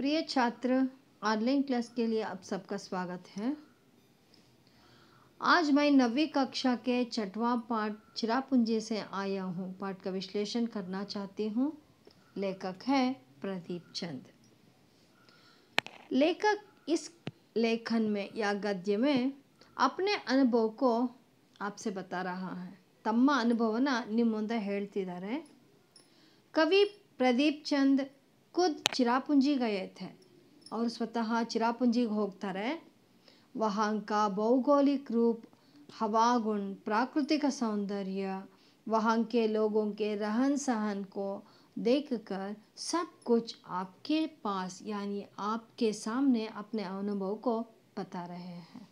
प्रिय छात्र online class के लिए आप सबका स्वागत है आज मैं नवीं कक्षा के छठवां पाठ चिरापुंजी से आया हूँ पाठ का विश्लेषण करना चाहती हूँ लेखक है प्रदीप चंद लेखक इस लेखन में या गद्य में अपने अनुभव को आपसे बता रहा है ತಮ್ಮ ಅನುಭವನ ನಿಮ್ಮ ಮುಂದೆ ಹೇಳ್ತಿದ್ದಾರೆ ಕವಿ ಪ್ರದೀಪ್ ಚಂದ್ ಖುದ್ ಚಿರಾಪುಂಜಿ ಗಯೆ ಥೆ ಅವರು ಸ್ವತಃ ಚಿರಾಪುಂಜಿಗೆ ಹೋಗ್ತಾರೆ वहाँ का भौगोलिक रूप हवा गुण प्राकृतिक सौंदर्य वहाँ के लोगों के रहन सहन को देखकर सब कुछ आपके पास यानी आपके सामने अपने अनुभव को बता रहे हैं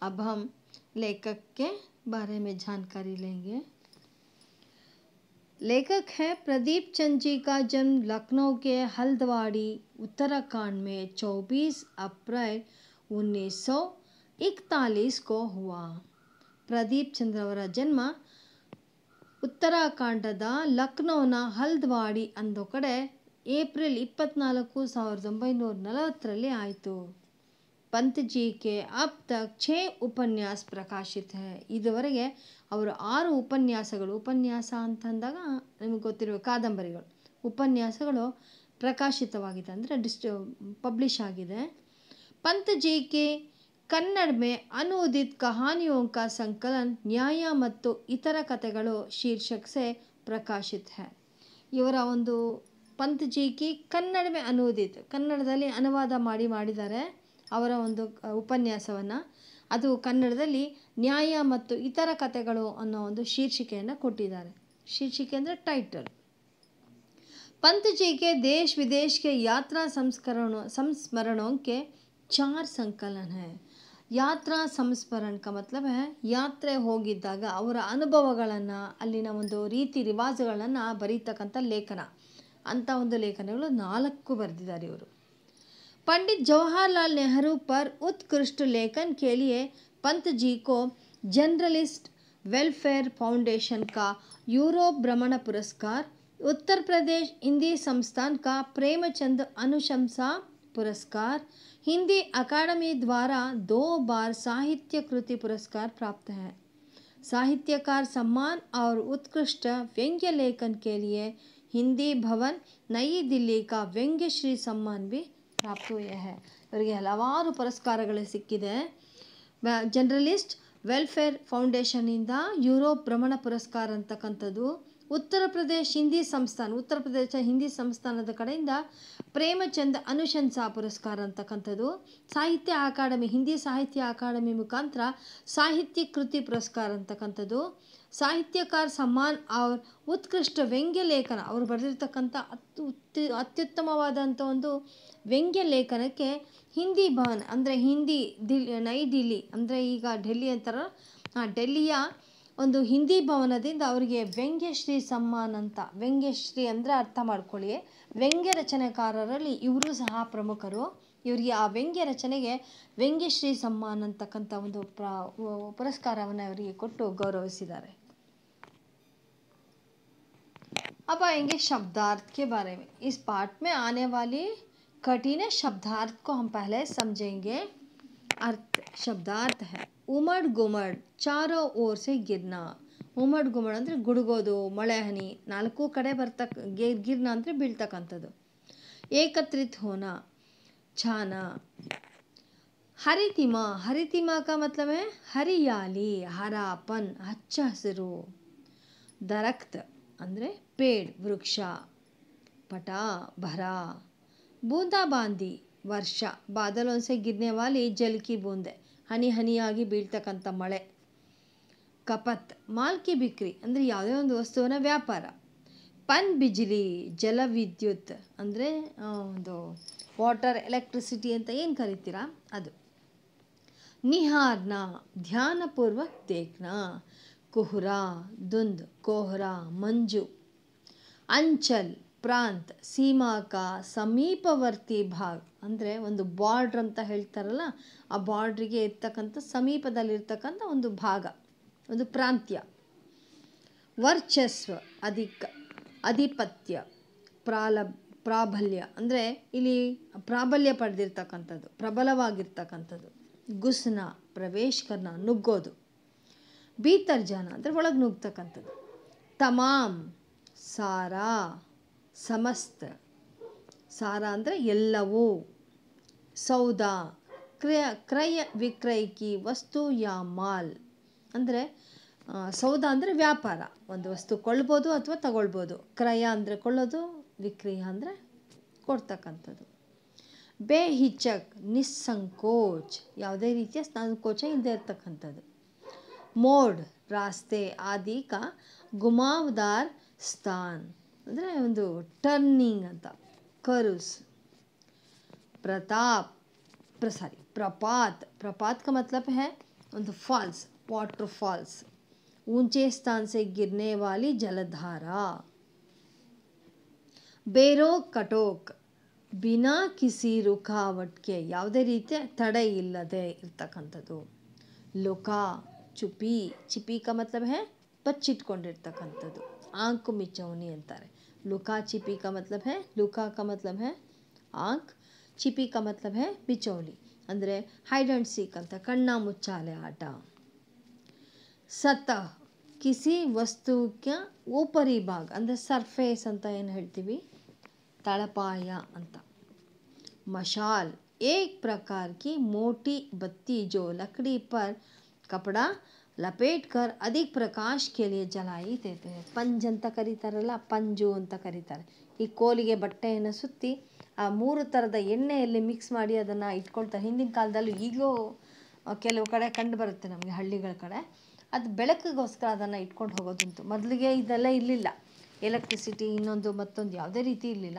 अब हम लेखक के बारे में जानकारी लेंगे लेखक है प्रदीप चंद जी का जन्म लखनऊ के हल्द्वाड़ी उत्तराखंड में 24 अप्रैल 1941 को हुआ ಪ್ರದೀಪ್ ಚಂದ್ರ ಅವರ ಜನ್ಮ ಉತ್ತರಾಖಂಡದ ಲಕ್ನೋನ ಹಲ್ದ್ವಾಡಿ ಅಂದೋ ಕಡೆ ಏಪ್ರಿಲ್ ಇಪ್ಪತ್ನಾಲ್ಕು ಸಾವಿರದ ಒಂಬೈನೂರ ನಲವತ್ತರಲ್ಲಿ ಆಯಿತು ಪಂತ್ ಜಿ ಕೆ ಅಬ್ ತಕ್ ಛೇ ಉಪನ್ಯಾಸ ಪ್ರಕಾಶಿತ ಹೈ. ಇದುವರೆಗೆ ಅವರು ಆರು ಉಪನ್ಯಾಸಗಳು, ಉಪನ್ಯಾಸ ಅಂತಂದಾಗ ನಿಮಗೆ ಗೊತ್ತಿರುವ ಕಾದಂಬರಿಗಳು. ಉಪನ್ಯಾಸಗಳು ಪ್ರಕಾಶಿತವಾಗಿದೆ ಅಂದರೆ ಡಿಸ್ಟ್ ಪಬ್ಲಿಷ್ ಆಗಿದೆ. ಪಂತ್ ಜಿ ಕೆ ಕನ್ನಡ ಮೇ ಅನುದಿತ್ ಕಹಾನಿಯೋ ಕಾ ಸಂಕಲನ್ ನ್ಯಾಯ ಮತ್ತು ಇತರ ಕಥೆಗಳು ಶೀರ್ಷಕ್ ಸೆ ಪ್ರಕಾಶಿತ ಹೇ. ಇವರ ಒಂದು ಪಂತ್ ಜಿ ಕಿ ಕನ್ನಡವೇ ಅನುದಿತ್. ಕನ್ನಡದಲ್ಲಿ ಅನುವಾದ ಮಾಡಿ ಮಾಡಿದ್ದಾರೆ. ಅವರ ಒಂದು ಉಪನ್ಯಾಸವನ್ನು ಅದು ಕನ್ನಡದಲ್ಲಿ ನ್ಯಾಯ ಮತ್ತು ಇತರ ಕಥೆಗಳು ಅನ್ನೋ ಒಂದು ಶೀರ್ಷಿಕೆಯನ್ನು ಕೊಟ್ಟಿದ್ದಾರೆ ಶೀರ್ಷಿಕೆ ಅಂದರೆ ಟೈಟಲ್ पंत जी के देश विदेश के यात्रा संस्करणों संस्मरणों के चार संकलन हैं ಯಾತ್ರಾ ಸಂಸ್ಮರಣ ಕ ಮತ್ಲಬ್ ಹೇ ಯಾತ್ರೆ ಹೋಗಿದ್ದಾಗ ಅವರ ಅನುಭವಗಳನ್ನು ಅಲ್ಲಿನ ಒಂದು ರೀತಿ ರಿವಾಜುಗಳನ್ನು ಬರೀತಕ್ಕಂಥ ಲೇಖನ ಅಂಥ ಒಂದು ಲೇಖನಗಳು ನಾಲ್ಕು ಬರೆದಿದ್ದಾರೆ ಇವರು पंडित जवाहरलाल नेहरू पर उत्कृष्ट लेखन के लिए पंत जी को जर्नलिस्ट वेलफेयर फाउंडेशन का यूरोप भ्रमण पुरस्कार, उत्तर प्रदेश हिंदी संस्थान का प्रेमचंद अनुशंसा पुरस्कार, हिंदी अकादमी द्वारा दो बार साहित्य कृति पुरस्कार प्राप्त है। साहित्यकार सम्मान और उत्कृष्ट व्यंग्य लेखन के लिए हिंदी भवन, नई दिल्ली का व्यंग्य श्री सम्मान भी ಪ್ರಾಪ್ತ ಹುಯೆ ಹೇ ಇವರಿಗೆ ಹಲವಾರು ಪುರಸ್ಕಾರಗಳು ಸಿಕ್ಕಿದೆ. ಜರ್ನಲಿಸ್ಟ್, ವೆಲ್ಫೇರ್ ಫೌಂಡೇಶನ್ನಿಂದ ಯುರೋಪ್ ಭ್ರಮಣ ಪುರಸ್ಕಾರ ಅಂತಕ್ಕಂಥದ್ದು. ಉತ್ತರ ಪ್ರದೇಶ್ ಹಿಂದಿ ಸಂಸ್ಥಾನ, ಉತ್ತರ ಪ್ರದೇಶ ಹಿಂದಿ ಸಂಸ್ಥಾನದ ಕಡೆಯಿಂದ ಪ್ರೇಮಚಂದ್ ಅನುಶಂಸಾ ಪುರಸ್ಕಾರ ಅಂತಕ್ಕಂಥದ್ದು. ಸಾಹಿತ್ಯ ಅಕಾಡೆಮಿ, ಹಿಂದಿ ಸಾಹಿತ್ಯ ಅಕಾಡೆಮಿ ಮುಖಾಂತರ ಸಾಹಿತ್ಯ ಕೃತಿ ಪುರಸ್ಕಾರ ಅಂತಕ್ಕಂಥದ್ದು. ಸಾಹಿತ್ಯಕಾರ ಸಮ್ಮಾನ್ ಅವ್ರ ಉತ್ಕೃಷ್ಟ ವ್ಯಂಗ್ಯ ಲೇಖನ. ಅವರು ಬರೆದಿರ್ತಕ್ಕಂಥ ಅತ್ಯು ಅತ್ಯುತ್ತಮವಾದಂಥ ಒಂದು ವ್ಯಂಗ್ಯ ಲೇಖನಕ್ಕೆ ಹಿಂದಿ ಭವನ್ ಅಂದರೆ ಹಿಂದಿ ದಿಲ್ ನೈ ದಿಲ್ಲಿ ಅಂದರೆ ಈಗ ಡೆಲ್ಲಿ ಅಂತಾರ. ಆ ಡೆಲ್ಲಿಯ ಒಂದು ಹಿಂದಿ ಭವನದಿಂದ ಅವರಿಗೆ ವ್ಯಂಗ್ಯಶ್ರೀ ಸಮ್ಮಾನ್ ಅಂತ. ವ್ಯಂಗ್ಯಶ್ರೀ ಅಂದರೆ ಅರ್ಥ ಮಾಡ್ಕೊಳ್ಳಿ ವ್ಯಂಗ್ಯ ರಚನೆಕಾರರಲ್ಲಿ ಇವರು ಸಹ ಪ್ರಮುಖರು. ಇವರಿಗೆ ಆ ವ್ಯಂಗ್ಯ ರಚನೆಗೆ ವ್ಯಂಗ್ಯಶ್ರೀ ಸಮ್ಮಾನ್ ಅಂತಕ್ಕಂಥ ಒಂದು ಪ್ರ ಪುರಸ್ಕಾರವನ್ನು ಅವರಿಗೆ ಕೊಟ್ಟು ಗೌರವಿಸಿದ್ದಾರೆ. अब आएंगे शब्दार्थ के बारे में इस पाठ में आने वाली कठिन शब्दार्थ को हम पहले समझेंगे अर्थ शब्दार्थ है उमड़ गुमड़ चारों ओर से गिरना ಉಮಡ್ ಗುಮಡ್ ಅಂದರೆ ಗುಡುಗೋದು ಮಳೆ ಹನಿ ನಾಲ್ಕು ಕಡೆ ಬರ್ತಕ್ಕ ಗಿರ್ನ ಅಂದರೆ ಬೀಳ್ತಕ್ಕಂಥದ್ದು ಏಕತ್ರಿತ್ ಹೋನ ಛಾನ ಹರಿತಿಮ ಹರಿತಿಮ का मतलब है ಹರಿಯಾಲಿ ಹರಾಪನ್ ಹಚ್ಚ ಹಸಿರು ದರಖ್ತ್ ಅಂದರೆ ಪೇಡ್, ವೃಕ್ಷ, ಪಟ, ಭರ ಬೂಂದಾ ಬಾಂದಿ ವರ್ಷ ಬಾದಲೊನ್ಸೆ ಗಿರ್ನೆ ವಾಲಿ, ಜಲ್ಕಿ ಬೂಂದೆ, ಹನಿ ಹನಿಯಾಗಿ ಬೀಳ್ತಕ್ಕಂಥ ಮಳೆ. ಕಪತ್, ಮಾಲ್ಕಿ ಬಿಕ್ರಿ ಅಂದರೆ ಯಾವುದೇ ಒಂದು ವಸ್ತುವಿನ ವ್ಯಾಪಾರ. ಪನ್ ಬಿಜ್ಲಿ ಜಲವಿದ್ಯುತ್ ಅಂದರೆ ಒಂದು ವಾಟರ್, ಎಲೆಕ್ಟ್ರಿಸಿಟಿ ಅಂತ ಏನು ಕರಿತೀರಾ? ಅದು. ನಿಹಾರ್ನ, ಧ್ಯಾನಪೂರ್ವಕ್ ದೇಖ್ನ ಕುಹ್ರಾ धुंध ಕೋಹ್ರಾ, ಮಂಜು, ಅಂಚಲ್, ಪ್ರಾಂತ್, ಸೀಮಾಕ, ಸಮೀಪವರ್ತಿ ಭಾಗ್. ಅಂದರೆ ಒಂದು ಬಾರ್ಡ್ರ್ ಅಂತ ಹೇಳ್ತಾರಲ್ಲ, ಆ ಬಾರ್ಡ್ರಿಗೆ ಇರ್ತಕ್ಕಂಥ ಸಮೀಪದಲ್ಲಿರ್ತಕ್ಕಂಥ ಒಂದು ಭಾಗ, ಒಂದು ಪ್ರಾಂತ್ಯ. ವರ್ಚಸ್ವ, ಅಧಿಕ, ಅಧಿಪತ್ಯ, ಪ್ರಾಲ, ಪ್ರಾಬಲ್ಯ. ಅಂದರೆ ಇಲ್ಲಿ ಪ್ರಾಬಲ್ಯ ಪಡೆದಿರ್ತಕ್ಕಂಥದ್ದು, ಪ್ರಬಲವಾಗಿರ್ತಕ್ಕಂಥದ್ದು. ಗುಸ್ನ, ಪ್ರವೇಶ್ ಕರ್ನ, ನುಗ್ಗೋದು. ಬೀತರ್ ಜನ ಅಂದರೆ ಒಳಗೆ ನುಗ್ತಕ್ಕಂಥದ್ದು. ತಮಾಮ್, ಸಾರಾ, ಸಮಸ್ತ. ಸಾರ ಅಂದರೆ ಎಲ್ಲವೂ. ಸೌದಾ, ಕ್ರಯ ಕ್ರಯ ವಿಕ್ರಯಕಿ ವಸ್ತು ಯಾ ಮಾಲ್. ಅಂದರೆ ಸೌದಾ ಅಂದರೆ ವ್ಯಾಪಾರ. ಒಂದು ವಸ್ತು ಕೊಳ್ಬೋದು ಅಥವಾ ತಗೊಳ್ಬೋದು. ಕ್ರಯ ಅಂದರೆ ಕೊಳ್ಳೋದು, ವಿಕ್ರಯ ಅಂದರೆ ಕೊಡ್ತಕ್ಕಂಥದ್ದು. ಬೇಹಿಚಕ್, ನಿಸ್ಸಂಕೋಚ್. ಯಾವುದೇ ರೀತಿಯ ಸಂಕೋಚ ಇಲ್ಲದೆ ಇರ್ತಕ್ಕಂಥದ್ದು. ಮೋಡ್ ರಾಸ್ತೆ ಆದಿ ಕಾ ಗುಮಾವ್ದಾರ್ ಸ್ಥಾನ್ ಅಂದರೆ ಒಂದು ಟರ್ನಿಂಗ್ ಅಂತ ಕರುಸ್ ಪ್ರತಾಪ್ प्र सॉरी प्रपात प्रपात का मतलब है ಒಂದು ಫಾಲ್ಸ್ ವಾಟರ್ ಫಾಲ್ಸ್ ऊंचे स्थान से गिरने वाली जलधारा ಬೇರೋಕ್ ಕಟೋಕ್ ಬಿನಾ ಕಿಸಿ ರುಕಾವಟ್ಗೆ ಯಾವುದೇ ರೀತಿಯ ತಡೆ ಇಲ್ಲದೆ ಇರ್ತಕ್ಕಂಥದ್ದು ಲುಕ ಚುಪಿ ಚಿಪಿ ಕ ಮತಲಬ್ ಹೇ ಬಚ್ಚಿಟ್ಕೊಂಡಿರ್ತಕ್ಕಂಥದ್ದು ಆಂಕು ಮಿಚೌನಿ ಅಂತಾರೆ ಲುಕಾ ಚಿಪಿ ಕ ಮತಲಬ್ ಹೇ ಲುಕಾ ಕ ಮತಲಬ್ ಹೇ ಆಂಕ್ ಚಿಪಿ ಕ ಮತಲಬ್ ಹೇ ಬಿಚೌಲಿ ಅಂದರೆ ಹೈಡ್ ಆ್ಯಂಡ್ ಸೀಕ್ ಅಂತ ಕಣ್ಣ ಮುಚ್ಚಾಲೆ ಆಟ ಸತಃ ಕಿಸಿ ವಸ್ತುಕ್ಕೆ ಊಪರಿ ಭಾಗ ಅಂದರೆ ಸರ್ಫೇಸ್ ಅಂತ ಏನು ಹೇಳ್ತೀವಿ ತಳಪಾಯ ಅಂತ मशाल एक प्रकार की मोटी बत्ती जो लकड़ी पर ಕಪಡ ಲಪೇಟ್ ಕರ್ ಅಧಿಕ ಪ್ರಕಾಶ್ ಕೆಲಿಯ ಜಲಾಯಿ ತೇತೆ ಪಂಜ್ ಅಂತ ಕರೀತಾರಲ್ಲ ಪಂಜು ಅಂತ ಕರೀತಾರೆ ಈ ಕೋಲಿಗೆ ಬಟ್ಟೆಯನ್ನು ಸುತ್ತಿ, ಆ ಮೂರು ಥರದ ಎಣ್ಣೆಯಲ್ಲಿ ಮಿಕ್ಸ್ ಮಾಡಿ ಅದನ್ನು ಇಟ್ಕೊಳ್ತಾರೆ. ಹಿಂದಿನ ಕಾಲದಲ್ಲೂ ಈಗಲೂ ಕೆಲವು ಕಡೆ ಕಂಡು ಬರುತ್ತೆ ನಮಗೆ ಹಳ್ಳಿಗಳ ಕಡೆ. ಅದು ಬೆಳಕಿಗೋಸ್ಕರ ಅದನ್ನು ಇಟ್ಕೊಂಡು ಹೋಗೋದುಂಟು ಮೊದಲಿಗೆ ಇದೆಲ್ಲ ಇರಲಿಲ್ಲ ಎಲೆಕ್ಟ್ರಿಸಿಟಿ ಇನ್ನೊಂದು ಮತ್ತೊಂದು ಯಾವುದೇ ರೀತಿ ಇರಲಿಲ್ಲ.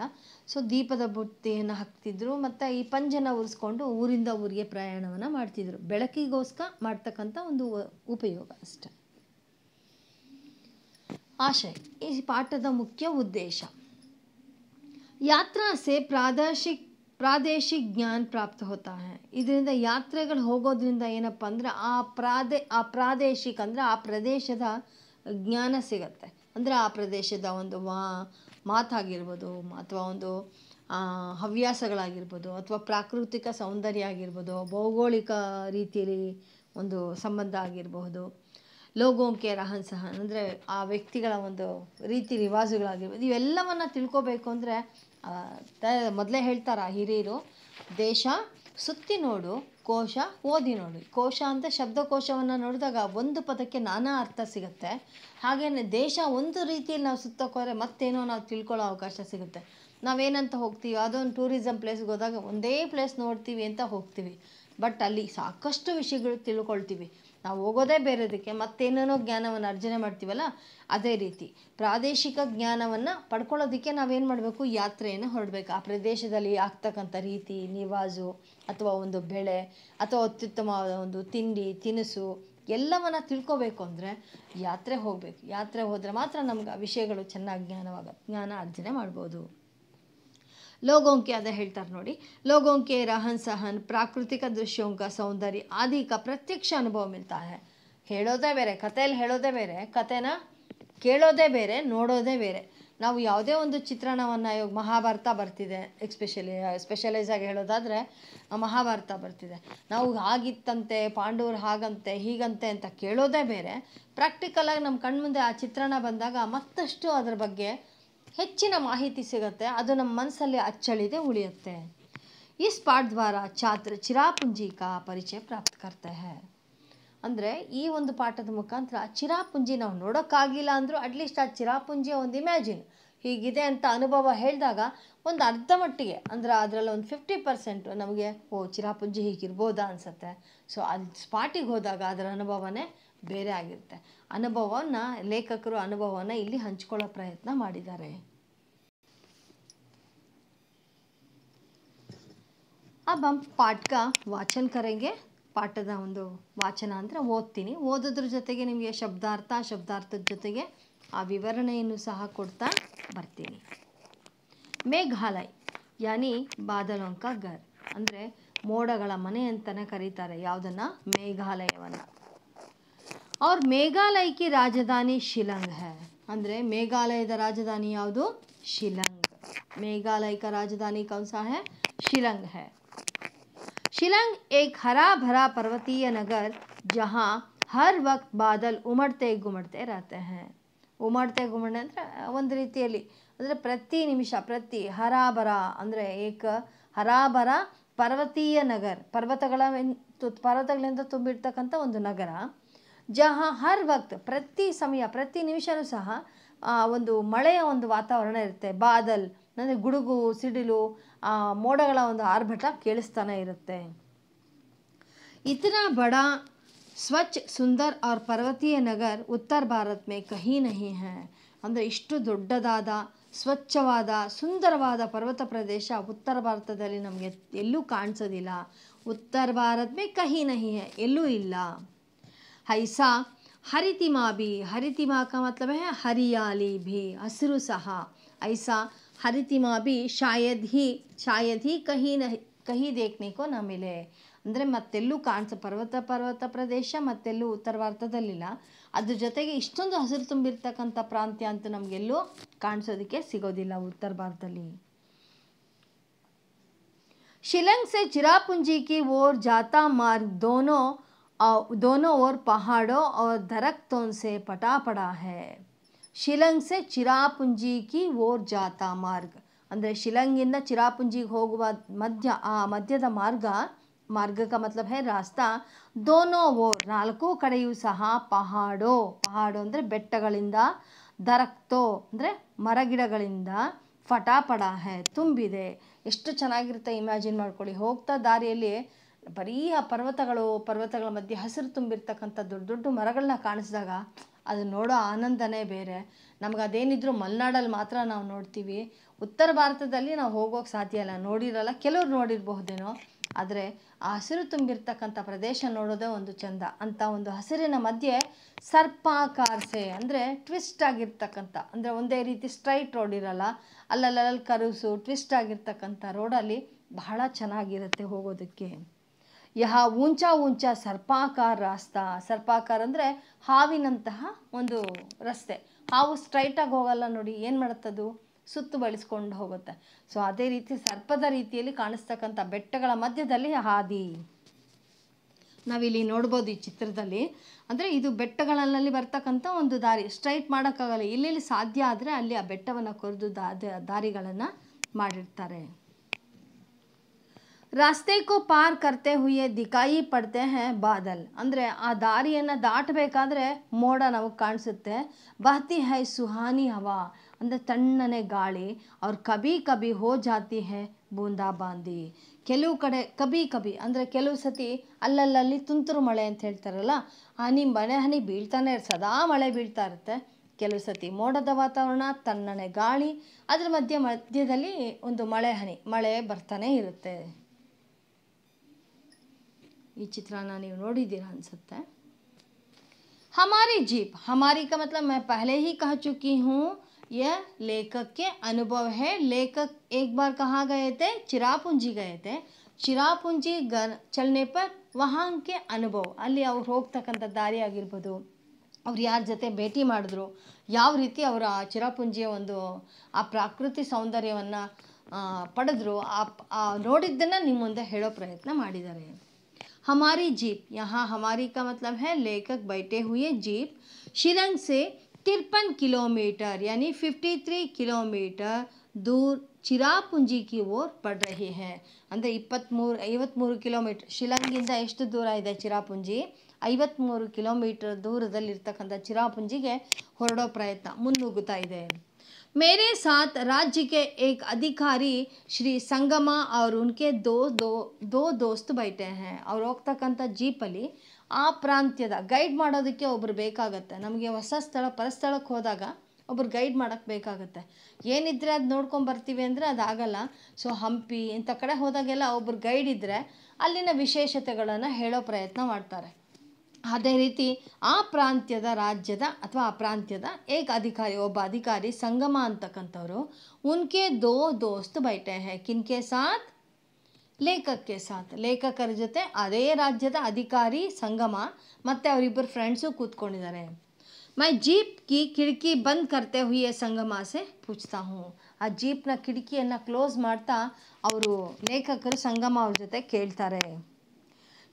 ಸೊ ದೀಪದ ಬುಟ್ಟಿಯನ್ನು ಹಾಕ್ತಿದ್ರು ಮತ್ತು ಈ ಪಂಜನ ಉರಿಸ್ಕೊಂಡು ಊರಿಂದ ಊರಿಗೆ ಪ್ರಯಾಣವನ್ನು ಮಾಡ್ತಿದ್ರು. ಬೆಳಕಿಗೋಸ್ಕರ ಮಾಡ್ತಕ್ಕಂಥ ಒಂದು ಉಪಯೋಗ ಅಷ್ಟೆ. ಆಶಯ ಈ ಪಾಠದ ಮುಖ್ಯ ಉದ್ದೇಶ. ಯಾತ್ರಾ ಸೆ ಪ್ರಾದೇಶಿಕ ಪ್ರಾದೇಶಿಕ ಜ್ಞಾನ ಪ್ರಾಪ್ತ ಹೋತಾ ಇದರಿಂದ ಯಾತ್ರೆಗಳು ಹೋಗೋದ್ರಿಂದ ಏನಪ್ಪ ಅಂದರೆ ಆ ಪ್ರಾದೇ, ಆ ಪ್ರಾದೇಶಿಕ ಅಂದರೆ ಆ ಪ್ರದೇಶದ ಜ್ಞಾನ ಸಿಗತ್ತೆ. ಅಂದರೆ ಆ ಪ್ರದೇಶದ ಒಂದು ಮಾ, ಮಾತಾಗಿರ್ಬೋದು ಅಥವಾ ಒಂದು ಹವ್ಯಾಸಗಳಾಗಿರ್ಬೋದು ಅಥವಾ ಪ್ರಾಕೃತಿಕ ಸೌಂದರ್ಯ ಆಗಿರ್ಬೋದು, ಭೌಗೋಳಿಕ ರೀತಿಯಲ್ಲಿ ಒಂದು ಸಂಬಂಧ ಆಗಿರಬಹುದು. ಲೋಗೋಂಕೆ ರಹನ್ ಸಹ ಅಂದರೆ ಆ ವ್ಯಕ್ತಿಗಳ ಒಂದು ರೀತಿ ರಿವಾಜುಗಳಾಗಿರ್ಬೋದು. ಇವೆಲ್ಲವನ್ನು ತಿಳ್ಕೊಬೇಕು ಅಂದರೆ ಮೊದಲೇ ಹೇಳ್ತಾರ ಹಿರಿಯರು, ದೇಶ ಸುತ್ತಿ ನೋಡು, ಕೋಶ ಓದಿ ನೋಡು. ಕೋಶ ಅಂತ ಶಬ್ದಕೋಶವನ್ನು ನೋಡಿದಾಗ ಒಂದು ಪದಕ್ಕೆ ನಾನಾ ಅರ್ಥ ಸಿಗುತ್ತೆ. ಹಾಗೆಯೇ ದೇಶ ಒಂದು ರೀತಿಯಲ್ಲಿ ನಾವು ಸುತ್ತಕ್ಕೋದ್ರೆ ಮತ್ತೇನೋ ನಾವು ತಿಳ್ಕೊಳ್ಳೋ ಅವಕಾಶ ಸಿಗುತ್ತೆ. ನಾವೇನಂತ ಹೋಗ್ತೀವಿ? ಅದೊಂದು ಟೂರಿಸಮ್ ಪ್ಲೇಸ್ಗೆ ಹೋದಾಗ ಒಂದೇ ಪ್ಲೇಸ್ ನೋಡ್ತೀವಿ ಅಂತ ಹೋಗ್ತೀವಿ. ಬಟ್ ಅಲ್ಲಿ ಸಾಕಷ್ಟು ವಿಷಯಗಳು ತಿಳ್ಕೊಳ್ತೀವಿ. ನಾವು ಹೋಗೋದೇ ಬೇರೆದಕ್ಕೆ, ಮತ್ತೇನೇನೋ ಜ್ಞಾನವನ್ನು ಅರ್ಜನೆ ಮಾಡ್ತೀವಲ್ಲ, ಅದೇ ರೀತಿ. ಪ್ರಾದೇಶಿಕ ಜ್ಞಾನವನ್ನು ಪಡ್ಕೊಳ್ಳೋದಕ್ಕೆ ನಾವೇನು ಮಾಡಬೇಕು? ಯಾತ್ರೆಯನ್ನು ಹೊರಡಬೇಕು. ಆ ಪ್ರದೇಶದಲ್ಲಿ ಆಗ್ತಕ್ಕಂಥ ರೀತಿ ನಿವಾಜು ಅಥವಾ ಒಂದು ಬೆಳೆ ಅಥವಾ ಅತ್ಯುತ್ತಮವಾದ ಒಂದು ತಿಂಡಿ, ತಿನಿಸು ಎಲ್ಲವನ್ನ ತಿಳ್ಕೊಬೇಕು ಅಂದರೆ ಯಾತ್ರೆ ಹೋಗಬೇಕು. ಯಾತ್ರೆ ಹೋದರೆ ಮಾತ್ರ ನಮ್ಗೆ ಆ ವಿಷಯಗಳು ಚೆನ್ನಾಗಿ ಜ್ಞಾನವಾಗ, ಜ್ಞಾನ ಅರ್ಜನೆ ಮಾಡ್ಬೋದು. ಲೋಗೋಂಕೆ ಅದ ಹೇಳ್ತಾರೆ ನೋಡಿ. ಲೋಗೋಂಕೆ, ರಹನ್ ಸಹನ್, ಪ್ರಾಕೃತಿಕ ದೃಶ್ಯೋಂಕ, ಸೌಂದರ್ಯ ಆದಿ ಪ್ರತ್ಯಕ್ಷ ಅನುಭವ ಮಿಲ್ತಾ ಹೇಳೋದೇ ಬೇರೆ, ಕಥೆಯಲ್ಲಿ ಹೇಳೋದೇ ಬೇರೆ ಕತೆನ ಕೇಳೋದೇ ಬೇರೆ, ನೋಡೋದೇ ಬೇರೆ. ನಾವು ಯಾವುದೇ ಒಂದು ಚಿತ್ರಣವನ್ನು ಇವಾಗ ಮಹಾಭಾರತ ಬರ್ತಿದೆ ಎಕ್ಸ್ಪೆಷಲಿ ಸ್ಪೆಷಲೈಸ್ ಆಗಿ ಹೇಳೋದಾದರೆ ಮಹಾಭಾರತ ಬರ್ತಿದೆ. ನಾವು ಹಾಗಿತ್ತಂತೆ, ಪಾಂಡವರು ಹಾಗಂತೆ, ಹೀಗಂತೆ ಅಂತ ಕೇಳೋದೇ ಬೇರೆ. ಪ್ರಾಕ್ಟಿಕಲಾಗಿ ನಮ್ಮ ಕಣ್ಮುಂದೆ ಆ ಚಿತ್ರಣ ಬಂದಾಗ ಮತ್ತಷ್ಟು ಅದರ ಬಗ್ಗೆ ಹೆಚ್ಚಿನ ಮಾಹಿತಿ ಸಿಗುತ್ತೆ, ಅದು ನಮ್ಮ ಮನಸ್ಸಲ್ಲಿ ಅಚ್ಚಳಿದೆ, ಉಳಿಯುತ್ತೆ. ಈ ಸ್ಪಾಟ್ ದ್ವಾರ ಛಾತ್ರ, ಚಿರಾಪುಂಜಿಕ ಪರಿಚಯ ಪ್ರಾಪ್ತ ಕರ್ತೆ ಹೇ. ಅಂದರೆ ಈ ಒಂದು ಪಾಠದ ಮುಖಾಂತರ ಚಿರಾಪುಂಜಿ ನಾವು ನೋಡೋಕ್ಕಾಗಿಲ್ಲ ಅಂದರೂ ಅಟ್ಲೀಸ್ಟ್ ಆ ಚಿರಾಪುಂಜಿಯ ಒಂದು ಇಮ್ಯಾಜಿನ್ ಹೀಗಿದೆ ಅಂತ ಅನುಭವ ಹೇಳಿದಾಗ ಒಂದು ಅರ್ಧ ಮಟ್ಟಿಗೆ ಅಂದರೆ ಅದರಲ್ಲಿ ಒಂದು ಫಿಫ್ಟಿ ಪರ್ಸೆಂಟು ನಮಗೆ ಓ ಚಿರಾಪುಂಜಿ ಹೀಗಿರ್ಬೋದಾ ಅನಿಸುತ್ತೆ ಸೊ ಅಲ್ಲಿ ಸ್ಪಾಟಿಗೆ ಹೋದಾಗ ಅದರ ಅನುಭವನೇ ಬೇರೆ ಆಗಿರುತ್ತೆ ಅನುಭವವನ್ನು ಲೇಖಕರು ಅನುಭವವನ್ನು ಇಲ್ಲಿ ಹಂಚ್ಕೊಳ್ಳೋ ಪ್ರಯತ್ನ ಮಾಡಿದ್ದಾರೆ अब हम पाठ का ವಾಚನ ಕರೆಂಗೆ ಪಾಠದ ಒಂದು ವಾಚನ ಅಂದರೆ ಓದ್ತೀನಿ ಓದೋದ್ರ ಜೊತೆಗೆ ನಿಮಗೆ ಶಬ್ದಾರ್ಥ ಶಬ್ದಾರ್ಥದ ಜೊತೆಗೆ ಆ ವಿವರಣೆಯನ್ನು ಸಹ ಕೊಡ್ತಾ ಬರ್ತೀನಿ ಮೇಘಾಲಯ್ ಯಾನಿ ಬಾದಲೋಂಕ ಗರ್ ಅಂದರೆ ಮೋಡಗಳ ಮನೆ ಅಂತಲೇ ಕರೀತಾರೆ ಯಾವುದನ್ನು ಮೇಘಾಲಯವನ್ನು ಅವ್ರ ಮೇಘಾಲಯಕ್ಕೆ ರಾಜಧಾನಿ ಶಿಲಂಗ್ ಹೇ ಅಂದರೆ ಮೇಘಾಲಯದ ರಾಜಧಾನಿ ಯಾವುದು शिलंग मेघालय का राजधानी कौन सा है शिलंग है शिलंग एक हरा भरा पर्वतीय नगर जहाँ हर वक्त बादल उमड़ते गुमड़ते रहते हैं ಉಮಾಡ್ತೆ ಗುಮ್ಮಡ ಅಂದರೆ ಒಂದು ರೀತಿಯಲ್ಲಿ ಅಂದರೆ ಪ್ರತಿ ನಿಮಿಷ, ಪ್ರತಿ ಹರಾಬರ ಅಂದರೆ ಏಕ ಹರಾಬರ ಪರ್ವತೀಯ ನಗರ್, ಪರ್ವತಗಳ ಪರ್ವತಗಳಿಂದ ತುಂಬಿರ್ತಕ್ಕಂಥ ಒಂದು ನಗರ, ಜಹ ಹರ್ ವಕ್ತ್ ಪ್ರತಿ ಸಮಯ, ಪ್ರತಿ ನಿಮಿಷವೂ ಸಹ ಒಂದು ಮಳೆಯ ಒಂದು ವಾತಾವರಣ ಇರುತ್ತೆ. ಬಾದಲ್, ಅಂದರೆ ಗುಡುಗು, ಸಿಡಿಲು, ಆ, ಮೋಡಗಳ ಒಂದು ಆರ್ಭಟ ಕೇಳಿಸ್ತಾನೆ ಇರುತ್ತೆ. ಇತರ ಬಡ ಸ್ವಚ್ಛ, ಸುಂದರ್ ಅವ್ರ ಪರ್ವತೀಯ ನಗರ್ ಉತ್ತರ ಭಾರತ ಮೇ ಕಹಿ ನಹಿ ಹೇ. ಅಂದರೆ ಇಷ್ಟು ದೊಡ್ಡದಾದ, ಸ್ವಚ್ಛವಾದ, ಸುಂದರವಾದ ಪರ್ವತ ಪ್ರದೇಶ ಉತ್ತರ ಭಾರತದಲ್ಲಿ ನಮಗೆ ಎಲ್ಲೂ ಕಾಣಿಸೋದಿಲ್ಲ. ಉತ್ತರ ಭಾರತ ಮೇ ಕಹಿ ನಹಿ ಹೇ, ಎಲ್ಲೂ ಇಲ್ಲ. ಐಸಾ ಹರಿತಿಮಾ ಬಿ ಹರಿತಿಮಾ ಕ ಮತ್ಲಬ್ ಹರಿಯಾಲಿ ಭಿ, ಹಸಿರು ಸಹ. ಐಸಾ ಹರಿತಿಮಾ ಬಿ ಶಾಯದ್ ಹಿ ಶಾಯದ್ ಹಿ ಕಹಿ ನಹಿ, ಕಹಿ ದೇಖನೆ ಕೋ ನ ಅಂದರೆ ಮತ್ತೆಲ್ಲೂ ಕಾಣಿಸ ಪರ್ವತ ಪರ್ವತ ಪ್ರದೇಶ ಮತ್ತೆಲ್ಲೂ ಉತ್ತರ ಭಾರತದಲ್ಲಿಲ್ಲ ಅದ್ರ ಜೊತೆಗೆ ಇಷ್ಟೊಂದು ಹಸಿರು ತುಂಬಿರ್ತಕ್ಕಂಥ ಪ್ರಾಂತ್ಯ ಅಂತೂ ನಮಗೆಲ್ಲೂ ಕಾಣಿಸೋದಕ್ಕೆ ಸಿಗೋದಿಲ್ಲ ಉತ್ತರ ಭಾರತದಲ್ಲಿ शिलंग से चिरापुंजी की ओर जाता मार्ग दोनों अ, दोनों ओर पहाड़ों और दरख्तों से पटा पड़ा है ಶಿಲಂಗ್ ಸೆ ಚಿರಾಪುಂಜಿ ಕಿ ಓರ್ ಜಾತಾ ಮಾರ್ಗ್ ಅಂದರೆ ಶಿಲಂಗಿಂದ ಚಿರಾಪುಂಜಿಗೆ ಹೋಗುವ ಮಧ್ಯ ಆ ಮಧ್ಯದ ಮಾರ್ಗ ಮಾರ್ಗಕ ಮತ್ಲಬ್ ಹೇ ರಾಸ್ತಾ ದೋನೋ ಓರ್ ನಾಲ್ಕು ಕಡೆಯೂ ಸಹ ಪಹಾಡೋ ಪಹಾಡೋ ಅಂದರೆ ಬೆಟ್ಟಗಳಿಂದ ದರಕ್ತೋ ಅಂದರೆ ಮರಗಿಡಗಳಿಂದ ಫಟಾಪಡ ಹೇ ತುಂಬಿದೆ ಎಷ್ಟು ಚೆನ್ನಾಗಿರುತ್ತೆ ಇಮ್ಯಾಜಿನ್ ಮಾಡ್ಕೊಳ್ಳಿ ಹೋಗ್ತಾ ದಾರಿಯಲ್ಲಿ ಬರೀ ಆ ಪರ್ವತಗಳು ಪರ್ವತಗಳ ಮಧ್ಯೆ ಹಸಿರು ತುಂಬಿರ್ತಕ್ಕಂಥ ದೊಡ್ಡ ದೊಡ್ಡ ಮರಗಳನ್ನ ಕಾಣಿಸಿದಾಗ ಅದು ನೋಡೋ ಆನಂದನೇ ಬೇರೆ. ನಮ್ಗೆ ಅದೇನಿದ್ರು ಮಲೆನಾಡಲ್ಲಿ ಮಾತ್ರ ನಾವು ನೋಡ್ತೀವಿ. ಉತ್ತರ ಭಾರತದಲ್ಲಿ ನಾವು ಹೋಗೋಕೆ ಸಾಧ್ಯ ಇಲ್ಲ. ನೋಡಿರಲ್ಲ, ಕೆಲವ್ರು ನೋಡಿರಬಹುದೇನೋ. ಆದರೆ ಆ ಹಸಿರು ತುಂಬಿರ್ತಕ್ಕಂಥ ಪ್ರದೇಶ ನೋಡೋದೇ ಒಂದು ಚಂದ ಅಂತ ಒಂದು ಹಸಿರಿನ ಮಧ್ಯೆ ಸರ್ಪಾಕಾರ್ಸೆ ಅಂದರೆ ಟ್ವಿಸ್ಟ್ ಆಗಿರ್ತಕ್ಕಂಥ, ಅಂದರೆ ಒಂದೇ ರೀತಿ ಸ್ಟ್ರೈಟ್ ರೋಡ್ ಇರಲ್ಲ ಅಲ್ಲಲ್ಲಲ್ಲಿ ಕರುಸು ಟ್ವಿಸ್ಟ್ ಆಗಿರ್ತಕ್ಕಂಥ ರೋಡಲ್ಲಿ ಬಹಳ ಚೆನ್ನಾಗಿರುತ್ತೆ ಹೋಗೋದಕ್ಕೆ. ಯಹ ಊಂಚ ಊಂಚ ಸರ್ಪಾಕಾರ ರಾಸ್ತಾ ಸರ್ಪಾಕಾರ ಅಂದರೆ ಹಾವಿನಂತಹ ಒಂದು ರಸ್ತೆ. ಹಾವು ಸ್ಟ್ರೈಟಾಗಿ ಹೋಗಲ್ಲ ನೋಡಿ, ಏನು ಮಾಡುತ್ತದು? ಸುತ್ತು ಬಳಸ್ಕೊಂಡು ಹೋಗುತ್ತೆ. ಸೊ ಅದೇ ರೀತಿ ಸರ್ಪದ ರೀತಿಯಲ್ಲಿ ಕಾಣಿಸ್ತಕ್ಕಂಥ ಬೆಟ್ಟಗಳ ಮಧ್ಯದಲ್ಲಿ ಹಾದಿ. ನಾವಿಲ್ಲಿ ನೋಡ್ಬೋದು ಈ ಚಿತ್ರದಲ್ಲಿ. ಅಂದರೆ ಇದು ಬೆಟ್ಟಗಳಲ್ಲಿ ಬರ್ತಕ್ಕಂಥ ಒಂದು ದಾರಿ. ಸ್ಟ್ರೈಟ್ ಮಾಡೋಕ್ಕಾಗಲ್ಲ. ಇಲ್ಲಿ ಸಾಧ್ಯ ಆದರೆ ಅಲ್ಲಿ ಆ ಬೆಟ್ಟವನ್ನು ಕೊರೆದು ದಾರಿಗಳನ್ನ ಮಾಡಿರ್ತಾರೆ. ರಸ್ತೆ ಕೋ ಪಾರ್ ಕರ್ತೆ ಹುಯೆ ದಿಕಾಯಿ ಪಡ್ತೆ ಹೇ ಬಾದಲ್. ಅಂದರೆ ಆ ದಾರಿಯನ್ನು ದಾಟಬೇಕಾದ್ರೆ ಮೋಡ ನಮಗೆ ಕಾಣಿಸುತ್ತೆ. ಬಹತಿ ಹೈ ಸುಹಾನಿ ಹವಾ. ಅಂದರೆ ತಣ್ಣನೆ ಗಾಳಿ ಅವ್ರು ಕಬಿ ಕಬಿ ಹೋ ಜಾತಿ ಹೇ ಬೂಂದಾ ಬಾಂದಿ ಕೆಲವು ಕಡೆ ಕಬಿ ಕಬಿ ಅಂದರೆ ಕೆಲವು ಸತಿ ಅಲ್ಲಲ್ಲಲ್ಲಿ ತುಂತುರು ಮಳೆ ಅಂತ ಹೇಳ್ತಾರಲ್ಲ ಹನಿ ಮಳೆ ಹನಿ ಬೀಳ್ತಾನೆ ಇರ್- ಸದಾ ಮಳೆ ಬೀಳ್ತಾ ಇರುತ್ತೆ ಕೆಲವು ಸತಿ ಮೋಡದ ವಾತಾವರಣ ತಣ್ಣನೆ ಗಾಳಿ ಅದ್ರ ಮಧ್ಯೆ ಮಧ್ಯದಲ್ಲಿ ಒಂದು ಮಳೆ ಹನಿ ಮಳೆ ಬರ್ತಾನೆ ಇರುತ್ತೆ ಈ ಚಿತ್ರನ ನೀವು ನೋಡಿದ್ದೀರಾ ಅನಿಸುತ್ತೆ हमारी जीप हमारी का मतलब मैं पहले ही कह चुकी हूँ यह लेखक के अनुभव है लेखक एक बार कहाँ गए थे चिरापुंजी गए थे ಚಿರಾಪುಂಜಿ ಗ ಚಲನೆ ಪರ್ ವಹಾಂ ಕೆ ಅನುಭವ ಅಲ್ಲಿ ಅವ್ರು ಹೋಗ್ತಕ್ಕಂಥ ದಾರಿ ಆಗಿರ್ಬೋದು ಅವ್ರು ಯಾರ ಜೊತೆ ಭೇಟಿ ಮಾಡಿದ್ರು ಯಾವ ರೀತಿ ಅವರ ಆ ಚಿರಾಪುಂಜಿಯ ಒಂದು ಆ ಪ್ರಾಕೃತಿ ಸೌಂದರ್ಯವನ್ನು ಪಡೆದ್ರು ಆ ಆ ನೋಡಿದ್ದನ್ನು ನಿಮ್ಮ ಮುಂದೆ ಹೇಳೋ ಪ್ರಯತ್ನ ಮಾಡಿದ್ದಾರೆ हमारी जीप यहाँ हमारी का मतलब है लेखक बैठे हुए जीप शिलंग से तिरपन किलोमीटर यानी 53 किलोमीटर दूर ಚಿರಾಪುಂಜಿ ಕಿ ಓರ್ ಪಡ್ ರಹಿ ಹೇ ಅಂದರೆ ಇಪ್ಪತ್ತ್ಮೂರು ಐವತ್ತ್ಮೂರು ಕಿಲೋಮೀಟ್ರ್ ಶಿಲಂಗಿಂದ ಎಷ್ಟು ದೂರ ಇದೆ ಚಿರಾಪುಂಜಿ ಐವತ್ತ್ಮೂರು ಕಿಲೋಮೀಟರ್ ದೂರದಲ್ಲಿರ್ತಕ್ಕಂಥ ಚಿರಾಪುಂಜಿಗೆ ಹೊರಡೋ ಪ್ರಯತ್ನ ಮುನ್ನುಗ್ಗುತ್ತಾ ಇದೆ मेरे साथ राज्य के एक अधिकारी श्री संगमा और उनके दो दो दो दोस्त बैठे हैं ಅವ್ರು ಹೋಗ್ತಕ್ಕಂಥ ಜೀಪಲ್ಲಿ ಆ ಪ್ರಾಂತ್ಯದ ಗೈಡ್ ಮಾಡೋದಕ್ಕೆ ಒಬ್ರು ಬೇಕಾಗತ್ತೆ. ನಮಗೆ ಹೊಸ ಸ್ಥಳ, ಪರಸ್ಥಳಕ್ಕೆ ಹೋದಾಗ ಒಬ್ರು ಗೈಡ್ ಮಾಡೋಕ್ಕೆ ಬೇಕಾಗತ್ತೆ. ಏನಿದ್ರೆ ಅದು ನೋಡ್ಕೊಂಡು ಬರ್ತೀವಿ ಅಂದರೆ ಅದಾಗಲ್ಲ ಸೊ ಹಂಪಿ, ಇಂಥ ಕಡೆ ಹೋದಾಗೆಲ್ಲ ಒಬ್ರು ಗೈಡ್ ಇದ್ದರೆ ಅಲ್ಲಿನ ವಿಶೇಷತೆಗಳನ್ನು ಹೇಳೋ ಪ್ರಯತ್ನ ಮಾಡ್ತಾರೆ. ಅದೇ ರೀತಿ ಆ ಪ್ರಾಂತ್ಯದ ರಾಜ್ಯದ ಅಥವಾ ಆ ಪ್ರಾಂತ್ಯದ ಏಕ ಅಧಿಕಾರಿ, ಒಬ್ಬ ಅಧಿಕಾರಿ ಸಂಗಮ ಅಂತಕ್ಕಂಥವ್ರು, ಉನ್ಕೆ ದೋ ದೋಸ್ತ್ ಬೈಟೆ ಹೇ, ಕಿನ್ಕೆ ಸಾಥ್ ಲೇಖಕ್ಕೆ ಸಾಥ್. ಲೇಖಕರ ಜೊತೆ ಅದೇ ರಾಜ್ಯದ ಅಧಿಕಾರಿ, ಸಂಗಮ, ಮತ್ತು ಅವರಿಬ್ಬರು ಫ್ರೆಂಡ್ಸು ಕೂತ್ಕೊಂಡಿದ್ದಾರೆ. ಮೈ ಜೀಪ್ ಕಿ ಕಿಟಕಿ ಬಂದ್ ಕರ್ತೆ ಹುಯ್ಯ ಸಂಗಮ ಸೆ ಪೂಚ್ತಾ ಹೂँ. ಆ ಜೀಪ್ನ ಕಿಟಕಿಯನ್ನು ಕ್ಲೋಸ್ ಮಾಡ್ತಾ ಅವರು ಲೇಖಕರು ಸಂಗಮ ಅವ್ರ ಜೊತೆ ಕೇಳ್ತಾರೆ.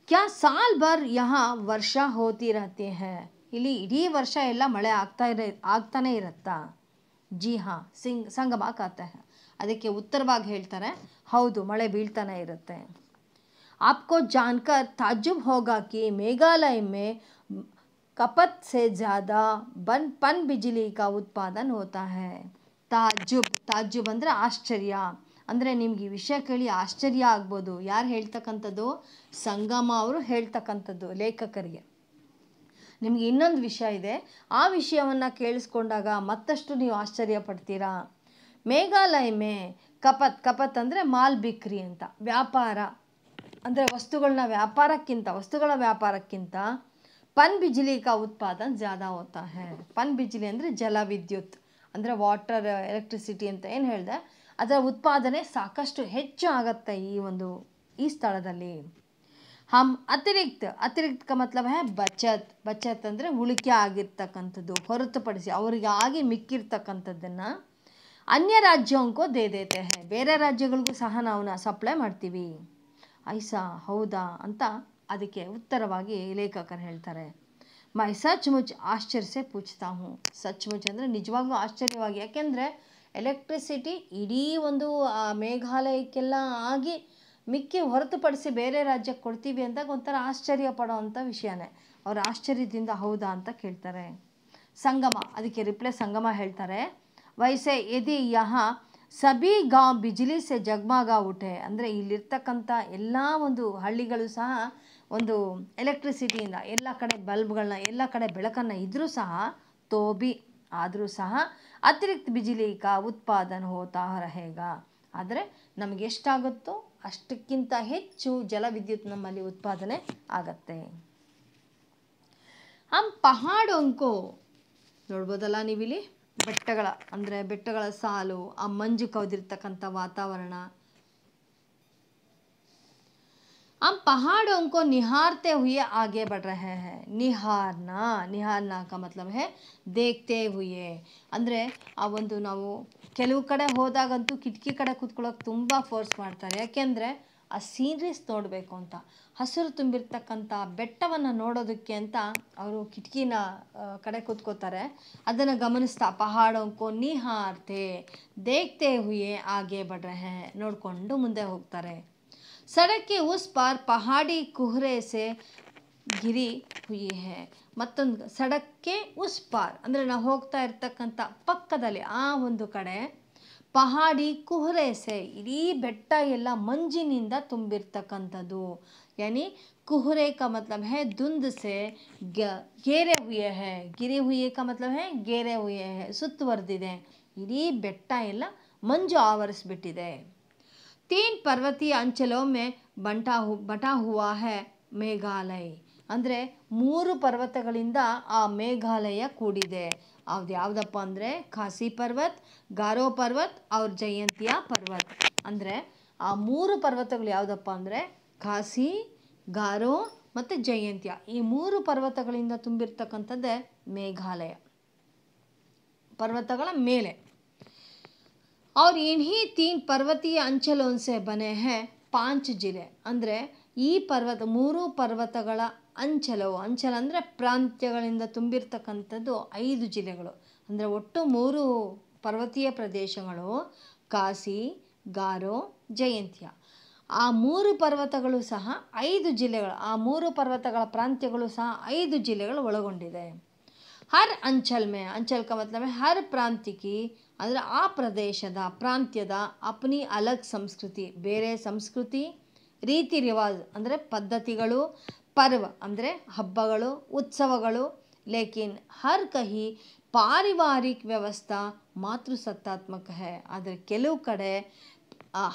ಕ್ಯಾ ಸಾಲ್ ಬರ್ ಯಹಾ ವರ್ಷ ಹೋತಿ ರಹತೆ ಹೇ? ಇಲ್ಲಿ ಇಡೀ ವರ್ಷ ಎಲ್ಲ ಮಳೆ ಆಗ್ತಾ ಇರ, ಆಗ್ತಾನೇ ಇರುತ್ತಾ? ಜಿ ಹಾಂ, ಸಿಂಗ್, ಸಂಗಮ ಕಾತೆ ಅದಕ್ಕೆ ಉತ್ತರವಾಗಿ ಹೇಳ್ತಾರೆ ಹೌದು, ಮಳೆ ಬೀಳ್ತಾನೆ ಇರುತ್ತೆ. ಆಪ್ಕೋ ಜಾನ್ಕರ್ ತಾಜುಬ್ ಹೋಗಾಕಿ ಮೇಘಾಲಯ ಮೇ ಕಪತ್ ಸೆ ಬನ್ ಪನ್ ಬಿಜಿಲಿ ಕಾ ಉತ್ಪಾದನ್ ಹೋತಾ ಹೇ. ತಾಜುಬ್ ತಾಜುಬ್ ಅಂದರೆ ಆಶ್ಚರ್ಯ. ಅಂದರೆ ನಿಮ್ಗೆ ಈ ವಿಷಯ ಕೇಳಿ ಆಶ್ಚರ್ಯ ಆಗ್ಬೋದು. ಯಾರು ಹೇಳ್ತಕ್ಕಂಥದ್ದು? ಸಂಗಮ ಅವರು ಹೇಳ್ತಕ್ಕಂಥದ್ದು ಲೇಖಕರಿಗೆ. ನಿಮಗೆ ಇನ್ನೊಂದು ವಿಷಯ ಇದೆ. ಆ ವಿಷಯವನ್ನು ಕೇಳಿಸ್ಕೊಂಡಾಗ ಮತ್ತಷ್ಟು ನೀವು ಆಶ್ಚರ್ಯ ಪಡ್ತೀರಾ ಮೇಘಾಲಯ ಮೇ ಕಪತ್ ಕಪತ್ ಅಂದರೆ ಮಾಲ್ ಬಿಕ್ರಿ ಅಂತ. ವ್ಯಾಪಾರ ಅಂದರೆ ವಸ್ತುಗಳನ್ನ ವ್ಯಾಪಾರಕ್ಕಿಂತ, ವಸ್ತುಗಳ ವ್ಯಾಪಾರಕ್ಕಿಂತ ಪನ್ ಬಿಜ್ಲಿ ಕಾ ಉತ್ಪಾದನ್ ಜ್ಯಾದಾ ಹೋತಾ ಹೇ. ಪನ್ ಬಿಜ್ಲಿ ಅಂದರೆ ಜಲ ವಿದ್ಯುತ್ ಅಂದರೆ ವಾಟರ್, ಎಲೆಕ್ಟ್ರಿಸಿಟಿ ಅಂತ ಏನು ಹೇಳಿದೆ? ಅದರ ಉತ್ಪಾದನೆ ಸಾಕಷ್ಟು ಹೆಚ್ಚು ಆಗತ್ತೆ ಈ ಒಂದು, ಈ ಸ್ಥಳದಲ್ಲಿ. ಹಮ್, ಅತಿರಿಕ್ತ ಅತಿರಿಕ್ತ ಮತ್ಲಬ್ ಹೇ ಬಚತ್. ಬಚತ್ ಅಂದರೆ ಉಳಿಕೆ ಆಗಿರ್ತಕ್ಕಂಥದ್ದು, ಹೊರತುಪಡಿಸಿ ಅವರಿಗೆ ಆಗಿ ಮಿಕ್ಕಿರ್ತಕ್ಕಂಥದ್ದನ್ನು ಅನ್ಯ ರಾಜ್ಯೋಂಕೋ ದೇ ದೇತೆ ಹೇ. ಬೇರೆ ರಾಜ್ಯಗಳಿಗೂ ಸಹ ನಾವು ಸಪ್ಲೈ ಮಾಡ್ತೀವಿ. ಐಸಾ, ಹೌದಾ ಅಂತ ಅದಕ್ಕೆ ಉತ್ತರವಾಗಿ ಲೇಖಕರು ಹೇಳ್ತಾರೆ. ಮೈ ಸಚ್ ಮುಚ್ ಆಶ್ಚರ್ಯ ಪೂಚ್ತಾ ಹೂँ. ಸಚ್ ಮುಚ್ ಅಂದರೆ ನಿಜವಾಗ್ಲೂ ಆಶ್ಚರ್ಯವಾಗಿ. ಯಾಕೆಂದರೆ ಎಲೆಕ್ಟ್ರಿಸಿಟಿ ಇಡೀ ಒಂದು ಮೇಘಾಲಯಕ್ಕೆಲ್ಲ ಆಗಿ ಮಿಕ್ಕಿ ಹೊರತುಪಡಿಸಿ ಬೇರೆ ರಾಜ್ಯಕ್ಕೆ ಕೊಡ್ತೀವಿ ಅಂದಾಗ ಒಂಥರ ಆಶ್ಚರ್ಯ ಪಡೋವಂಥ ವಿಷಯನೇ. ಅವ್ರು ಆಶ್ಚರ್ಯದಿಂದ ಹೌದಾ ಅಂತ ಕೇಳ್ತಾರೆ. ಸಂಗಮ, ಅದಕ್ಕೆ ರಿಪ್ಲೈ ಸಂಗಮ ಹೇಳ್ತಾರೆ. ವೈಸೆ ಎದಿ ಯಹ ಸಬಿ ಗಾಂವ್ ಬಿಜ್ಲಿ ಸೆ ಜಗ್ಮಾಗ ಉಠೆ. ಅಂದರೆ ಇಲ್ಲಿರ್ತಕ್ಕಂಥ ಎಲ್ಲ ಒಂದು ಹಳ್ಳಿಗಳು ಸಹ ಒಂದು ಎಲೆಕ್ಟ್ರಿಸಿಟಿಯಿಂದ ಎಲ್ಲ ಕಡೆ ಬಲ್ಬ್ಗಳನ್ನ, ಎಲ್ಲ ಕಡೆ ಬೆಳಕನ್ನು ಇದ್ದರೂ ಸಹ ತೋಬಿ, ಆದರೂ ಸಹ ಅತಿರಿಕ್ತ ಬಿಜಿಲಿ ಕಾ ಉತ್ಪಾದನ ಹೋತಾ ರಹೇಗ. ಆದರೆ ನಮಗೆ ಎಷ್ಟಾಗುತ್ತೋ ಅಷ್ಟಕ್ಕಿಂತ ಹೆಚ್ಚು ಜಲವಿದ್ಯುತ್ ನಮ್ಮಲ್ಲಿ ಉತ್ಪಾದನೆ ಆಗತ್ತೆ. ಹಮ್ ಅಂಕೋ ನೋಡ್ಬೋದಲ್ಲ ನೀವಿಲ್ಲಿ? ಬೆಟ್ಟಗಳ ಅಂದರೆ ಬೆಟ್ಟಗಳ ಸಾಲು ಆ ಮಂಜು ಕವಿದಿರ್ತಕ್ಕಂಥ ವಾತಾವರಣ हम पहाड़ों को निहारते हुए आगे बढ़ रहे हैं निहारना निहारना का मतलब है देखते हुए ಅಂದರೆ ಆ ಒಂದು ನಾವು ಕೆಲವು ಕಡೆ ಹೋದಾಗಂತೂ ಕಿಟಕಿ ಕಡೆ ಕೂತ್ಕೊಳ್ಳೋಕೆ ತುಂಬ ಫೋರ್ಸ್ ಮಾಡ್ತಾರೆ ಯಾಕೆಂದರೆ ಆ ಸೀನ್ರೀಸ್ ನೋಡಬೇಕು ಅಂತ, ಹಸಿರು ತುಂಬಿರತಕ್ಕಂಥ ಬೆಟ್ಟವನ್ನು ನೋಡೋದಕ್ಕೆ ಅಂತ ಅವರು ಕಿಟಕಿನ ಕಡೆ ಕೂತ್ಕೋತಾರೆ ಅದನ್ನು ಗಮನಿಸ್ತಾ ಪಹಾಡೋಂಕೋ ನೀಹಾರ್ತೆ, ದೇಖ್ತೆ ಹುಯೇ ಆಗೇ ಬಡ್ರಹೆ, ನೋಡಿಕೊಂಡು ಮುಂದೆ ಹೋಗ್ತಾರೆ. ಸಡಕ್ಕೆ ಉಸ್ ಪಾರ್ ಪಹಾಡಿ ಕುಹರೇಸೆ ಗಿರಿ ಹುಯಿ ಹೇ. ಮತ್ತೊಂದು, ಸಡಕ್ಕೆ ಉಸ್ ಪಾರ್, ಅಂದರೆ ನಾವು ಹೋಗ್ತಾ ಇರ್ತಕ್ಕಂಥ ಪಕ್ಕದಲ್ಲಿ ಆ ಒಂದು ಕಡೆ ಪಹಾಡಿ ಕುಹರೆಸೆ ಇಡೀ ಬೆಟ್ಟ ಎಲ್ಲ ಮಂಜಿನಿಂದ ತುಂಬಿರ್ತಕ್ಕಂಥದ್ದು ಯಾನಿ ಕುಹರೆ का मतलब है धुंध से ಗ- ಘೇರೆ ಹುಯೆ ಹೇ ಗಿರಿ ಹುಯೆ का मतलब है ಘೇರೆ ಹುಯೆ ಹೇ ಸುತ್ತುವರೆದಿದೆ ಇಡೀ ಬೆಟ್ಟ ಎಲ್ಲ ಮಂಜು ಆವರಿಸ್ಬಿಟ್ಟಿದೆ तीन पर्वतीय अंचलों में बंटा हु बटा हुआ है ಮೇಘಾಲಯ ಅಂದರೆ ಮೂರು ಪರ್ವತಗಳಿಂದ ಆ ಮೇಘಾಲಯ ಕೂಡಿದೆ ಅದು ಯಾವುದಪ್ಪ ಅಂದರೆ ಖಾಸಿ ಪರ್ವತ್ ಗಾರೋ ಪರ್ವತ್ ಅವ್ರ ಜಯಂತಿಯ ಪರ್ವತ್ ಅಂದರೆ ಆ ಮೂರು ಪರ್ವತಗಳು ಯಾವುದಪ್ಪ ಅಂದರೆ ಖಾಸಿ ಗಾರೋ ಮತ್ತು ಜಯಂತಿಯ ಈ ಮೂರು ಪರ್ವತಗಳಿಂದ ತುಂಬಿರ್ತಕ್ಕಂಥದ್ದೇ ಮೇಘಾಲಯ ಪರ್ವತಗಳ ಮೇಲೆ और इन्हीं तीन पर्वतीय अंचलों से बने हैं ಪಾಂಚ್ ಜಿಲ್ಲೆ ಅಂದರೆ ಈ ಪರ್ವತ ಮೂರು ಪರ್ವತಗಳ ಅಂಚಲವು, ಅಂಚಲ ಅಂದರೆ ಪ್ರಾಂತ್ಯಗಳಿಂದ ತುಂಬಿರ್ತಕ್ಕಂಥದ್ದು ಐದು ಜಿಲ್ಲೆಗಳು. ಅಂದರೆ ಒಟ್ಟು ಮೂರು ಪರ್ವತೀಯ ಪ್ರದೇಶಗಳು ಕಾಸಿ ಗಾರೋ, ಜಯಂತಿಯ. ಆ ಮೂರು ಪರ್ವತಗಳು ಸಹ ಐದು ಜಿಲ್ಲೆಗಳು, ಆ ಮೂರು ಪರ್ವತಗಳ ಪ್ರಾಂತ್ಯಗಳು ಸಹ ಐದು ಜಿಲ್ಲೆಗಳು ಒಳಗೊಂಡಿದೆ. ಹರ್ ಅಂಚಲ್ ಮೇ ಅಂಚಲ್ ಕ ಹರ್ ಪ್ರಾಂತಿಕಿ, ಅಂದರೆ ಆ ಪ್ರದೇಶದ, ಪ್ರಾಂತ್ಯದ ಅಪ್ನಿ ಅಲಗ್ ಸಂಸ್ಕೃತಿ, ಬೇರೆ ಸಂಸ್ಕೃತಿ, ರೀತಿ ರಿವಾಜ್, ಅಂದರೆ ಪದ್ಧತಿಗಳು ಪರ್ವ ಅಂದರೆ ಹಬ್ಬಗಳು, ಉತ್ಸವಗಳು. ಲೇಕಿನ್ ಹರ್ ಕಹಿ ಪಾರಿವಾರಿಕ ವ್ಯವಸ್ಥಾ ಮಾತೃ ಸತ್ತಾತ್ಮಕ ಹೈ. ಆದರೆ ಕೆಲವು ಕಡೆ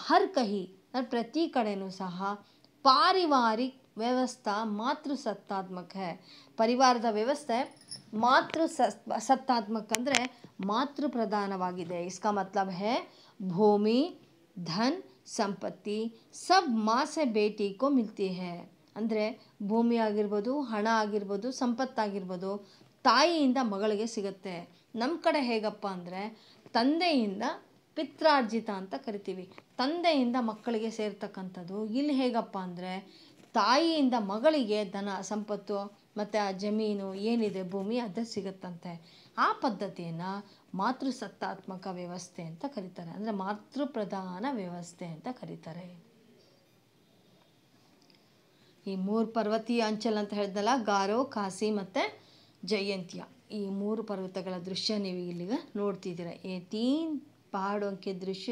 ಹರ್ ಕಹಿ ಪ್ರತಿ ಕಡೆಯೂ ಸಹ ಪಾರಿವಾರಿಕ ವ್ಯವಸ್ಥಾ ಮಾತೃ ಸತ್ತಾತ್ಮಕ ಹೈ. ಪರಿವಾರದ ವ್ಯವಸ್ಥೆ ಮಾತೃ ಸತ್ತಾತ್ಮಕ ಅಂದರೆ ಮಾತೃ ಪ್ರಧಾನವಾಗಿದೆ. ಇಸ್ಕ ಮತ್ಲಬ್ ಹೇ, ಭೂಮಿ, ಧನ್, ಸಂಪತ್ತಿ ಸಬ್ ಮಾಸೆ ಭೇಟಿ ಬೇಟಿ ಕೋ ಮಿಲ್ತಿ ಹೇ. ಅಂದರೆ ಭೂಮಿ ಆಗಿರ್ಬೋದು, ಹಣ ಆಗಿರ್ಬೋದು, ಸಂಪತ್ತಾಗಿರ್ಬೋದು, ತಾಯಿಯಿಂದ ಮಗಳಿಗೆ ಸಿಗುತ್ತೆ. ನಮ್ಮ ಕಡೆ ಹೇಗಪ್ಪ ಅಂದರೆ ತಂದೆಯಿಂದ ಪಿತ್ರಾರ್ಜಿತ ಅಂತ ಕರಿತೀವಿ. ತಂದೆಯಿಂದ ಮಕ್ಕಳಿಗೆ ಸೇರ್ತಕ್ಕಂಥದ್ದು ಇಲ್ಲಿ ಹೇಗಪ್ಪ ಅಂದರೆ ತಾಯಿಯಿಂದ ಮಗಳಿಗೆ ಧನ, ಸಂಪತ್ತು ಮತ್ತು ಆ ಜಮೀನು ಏನಿದೆ, ಭೂಮಿ ಅದು ಸಿಗುತ್ತಂತೆ. ಆ ಪದ್ಧತಿಯನ್ನು ಮಾತೃಸತ್ತಾತ್ಮಕ ವ್ಯವಸ್ಥೆ ಅಂತ ಕರೀತಾರೆ. ಅಂದರೆ ಮಾತೃಪ್ರಧಾನ ವ್ಯವಸ್ಥೆ ಅಂತ ಕರೀತಾರೆ. ಈ ಮೂರು ಪರ್ವತೀಯ ಅಂಚಲ್ ಅಂತ ಹೇಳಿದ್ನಲ್ಲ ಗಾರೋ ಖಾಸಿ ಮತ್ತು ಜಯಂತಿಯ ಈ ಮೂರು ಪರ್ವತಗಳ ದೃಶ್ಯ ನೀವು ಇಲ್ಲಿಗ ನೋಡ್ತಿದ್ದೀರ ये तीन पहाड़ों के दृश्य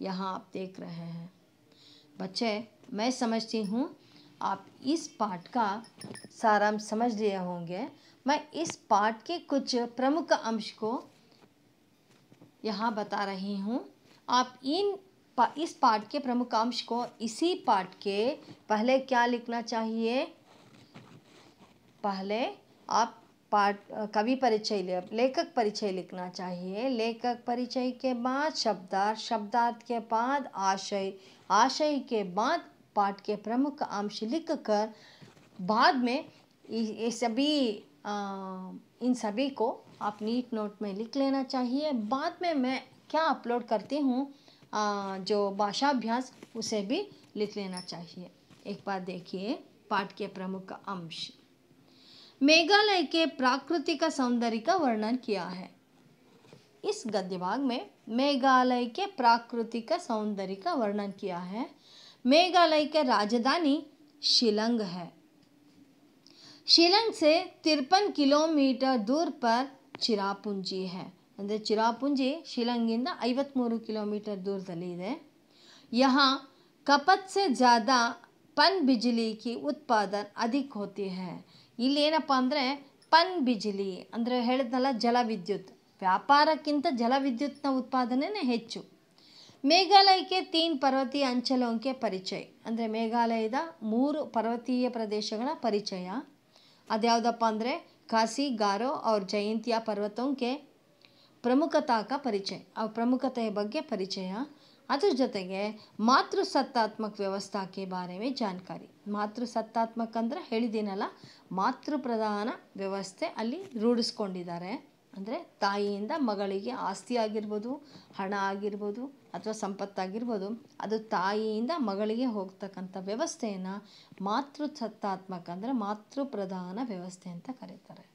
यहाँ आप देख रहे हैं बच्चे मैं समझती हूँ आप इस पाठ का सारांश समझ लिए होंगे मैं इस पाठ के कुछ प्रमुख अंश को यहाँ बता रही हूँ आप इन पा- इस पाठ के प्रमुख अंश को इसी पाठ के पहले क्या लिखना चाहिए? पहले आप पाठ, कवि परिचय लेखक परिचय लिखना चाहिए। लेखक परिचय के बाद शब्दार्थ शब्दार्थ के बाद आशय आशय के बाद पाठ के प्रमुख अंश लिख कर बाद में ये सभी इन सभी को आप नीट नोट में लिख लेना चाहिए। बाद में मैं क्या अपलोड करती हूँ? जो भाषाभ्यास, उसे भी लिख लेना चाहिए। एक बार देखिए, पाठ के प्रमुख अंश। मेघालय के प्राकृतिक सौंदर्य का वर्णन किया है। इस गद्य भाग में मेघालय के प्राकृतिक सौंदर्य का वर्णन किया है। मेघालय के राजधानी शिलंग है। शिलंग से तिरपन किलोमीटर दूर पर चिरापुंजी है। ಅಂದರೆ ಚಿರಾಪುಂಜಿ ಶಿಲಂಗಿಂದ ಐವತ್ತ್ಮೂರು ಕಿಲೋಮೀಟರ್ ದೂರದಲ್ಲಿ ಇದೆ. ಯಹ ಕಪತ್ಸೆ ಜಾದ ಪನ್ ಬಿಜಿಲಿ ಕಿ ಉತ್ಪಾದನ್ ಅಧಿಕ ಹೋತಿ ಹೇ. ಇಲ್ಲೇನಪ್ಪ ಅಂದರೆ ಪನ್ ಬಿಜಿಲಿ ಅಂದರೆ ಹೇಳಿದ್ನಲ್ಲ ಜಲವಿದ್ಯುತ್. ವ್ಯಾಪಾರಕ್ಕಿಂತ ಜಲವಿದ್ಯುತ್ನ ಉತ್ಪಾದನೆ ಹೆಚ್ಚು. ಮೇಘಾಲಯಕ್ಕೆ ತೀನ್ ಪರ್ವತೀಯ ಅಂಚಲೋಂಕೆ ಪರಿಚಯ. ಅಂದರೆ ಮೇಘಾಲಯದ ಮೂರು ಪರ್ವತೀಯ ಪ್ರದೇಶಗಳ ಪರಿಚಯ. ಅದ್ಯಾವುದಪ್ಪ ಅಂದರೆ ಖಾಸಿ ಗಾರೋ ಅವ್ರ ಜಯಂತಿಯ ಪರ್ವತೋಂಕೆ के ಪ್ರಮುಖತಾ का ಪರಿಚಯ, ಆ ಪ್ರಮುಖತೆಯ ಬಗ್ಗೆ ಪರಿಚಯ. ಅದ್ರ ಜೊತೆಗೆ ಮಾತೃ ಸತ್ತಾತ್ಮಕ ವ್ಯವಸ್ಥಾಕ್ಕೆ ಬಾರವೇ ಜಾನ್ಕಾರಿ. ಮಾತೃ ಸತ್ತಾತ್ಮಕ ಅಂದರೆ ಹೇಳಿದ್ದೀನಲ್ಲ ಮಾತೃ ಪ್ರಧಾನ ವ್ಯವಸ್ಥೆ ಅಲ್ಲಿ ರೂಢಿಸ್ಕೊಂಡಿದ್ದಾರೆ. ಅಂದರೆ ತಾಯಿಯಿಂದ ಮಗಳಿಗೆ ಆಸ್ತಿ ಆಗಿರ್ಬೋದು, ಹಣ ಆಗಿರ್ಬೋದು ಅಥವಾ ಸಂಪತ್ತಾಗಿರ್ಬೋದು, ಅದು ತಾಯಿಯಿಂದ ಮಗಳಿಗೆ ಹೋಗ್ತಕ್ಕಂಥ ವ್ಯವಸ್ಥೆಯನ್ನು ಮಾತೃ ಸತ್ತಾತ್ಮಕ ಅಂದರೆ ಮಾತೃ ಪ್ರಧಾನ ವ್ಯವಸ್ಥೆ ಅಂತ ಕರೀತಾರೆ.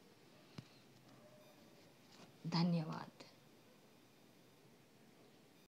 ಧನ್ಯವಾದ.